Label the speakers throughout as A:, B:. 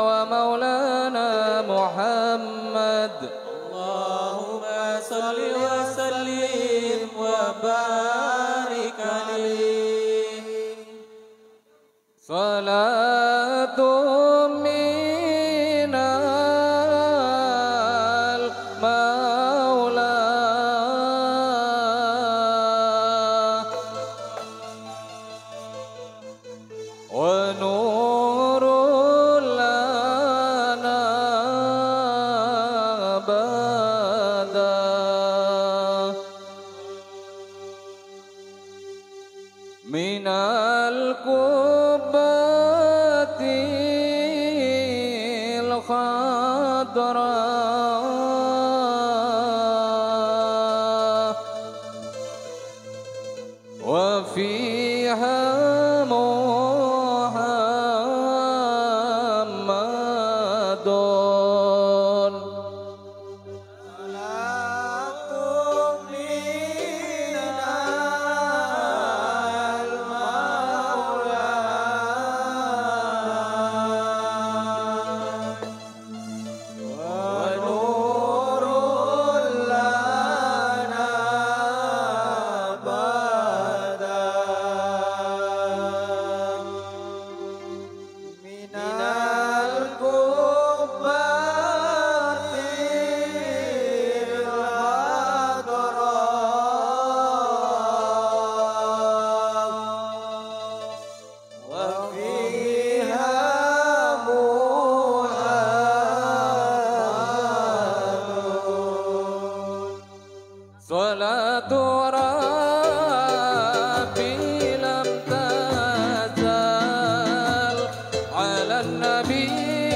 A: ومولانا محمد. الخضراء النبي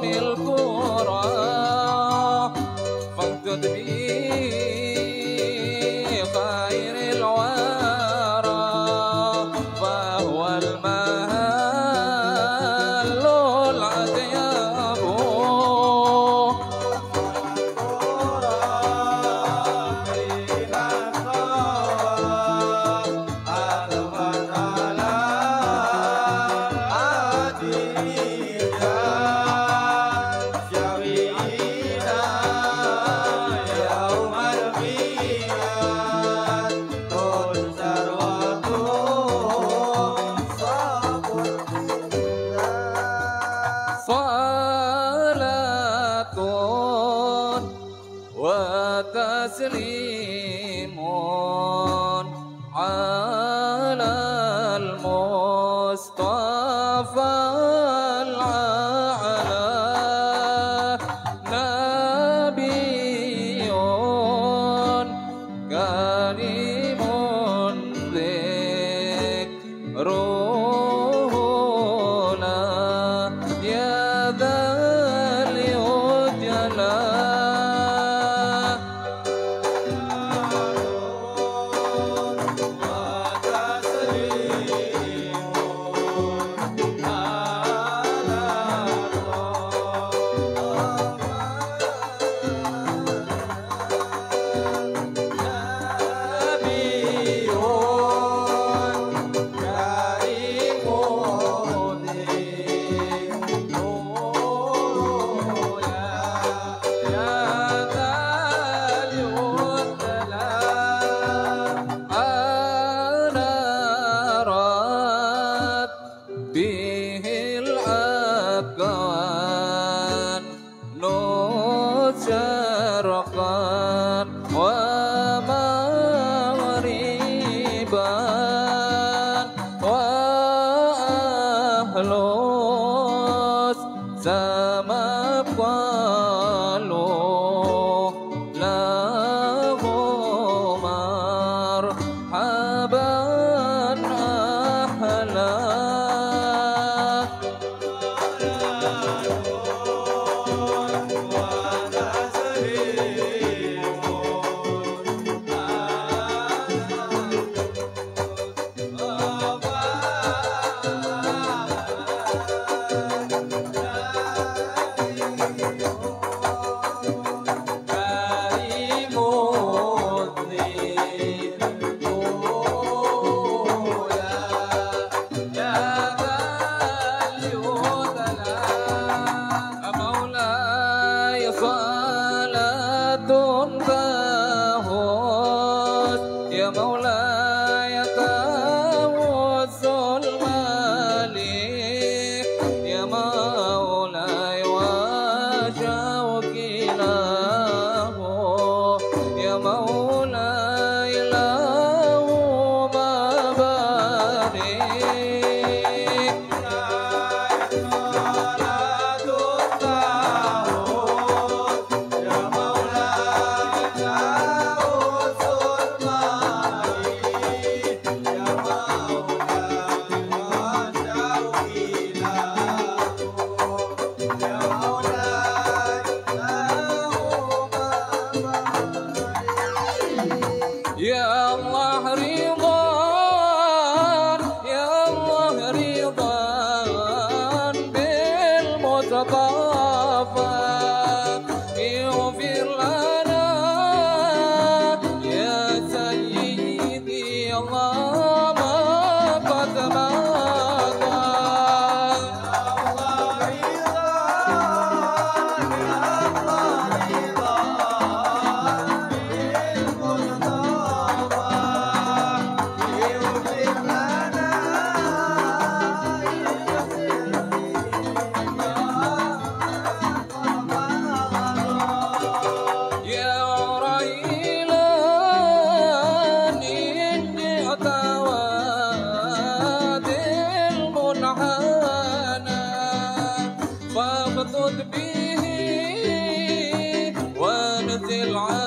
A: في القرى فانقذ بي الواصلين kafa They line.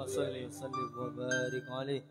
B: اللهم صل وسلم وبارك عليه